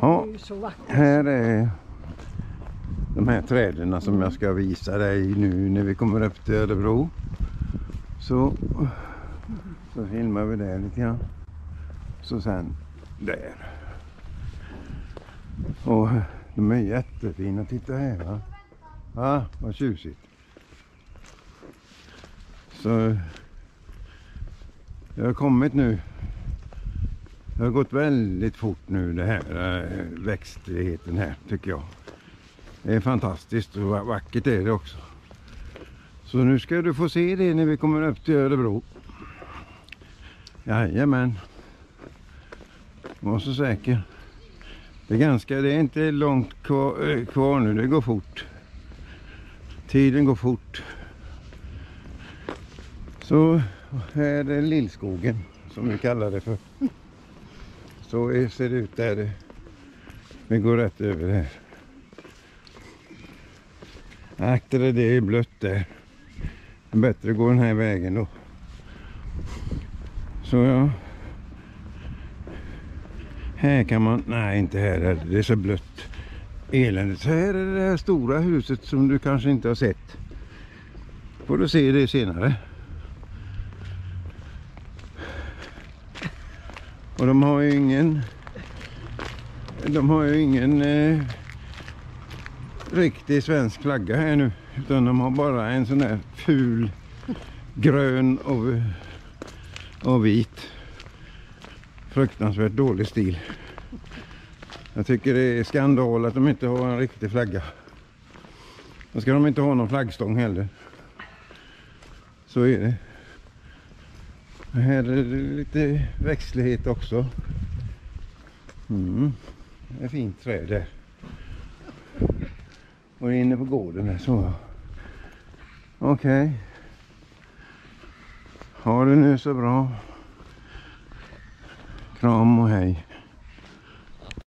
Ja. Är ju så vackert. Här är de här träden som jag ska visa dig nu när vi kommer upp till Örebro. Så, så filmar vi där lite grann. Så sen där. Och de är jättefina. Titta här va. Ja, vad tjusigt. Så jag har kommit nu. Det har gått väldigt fort nu det här eh, växtligheten här tycker jag. Det är fantastiskt och vackert är det också. Så nu ska du få se det när vi kommer upp till Örebro. Jajamän. Var så säker. Det är ganska, det är inte långt kvar, eh, kvar nu, det går fort. Tiden går fort. Så här är Lillskogen som vi kallar det för. Så ser det ut där. Vi går rätt över här. Akta dig, det är blött där. Det är bättre att gå den här vägen då. Så ja. Här kan man, nej inte här, heller, det är så blött. Eländigt. Så här är det här stora huset som du kanske inte har sett. Får du se det senare. Och de har ju ingen de har ju ingen eh, riktig svensk flagga här nu utan de har bara en sån här ful grön och, och vit. Fruktansvärt dålig stil. Jag tycker det är skandal att de inte har en riktig flagga. Då ska de inte ha någon flaggstång heller. Så är det här är det lite växtlighet också. Mm. Det är fint träd där. Och inne på gården där så. Okej. Ha det nu så bra. Kram och hej.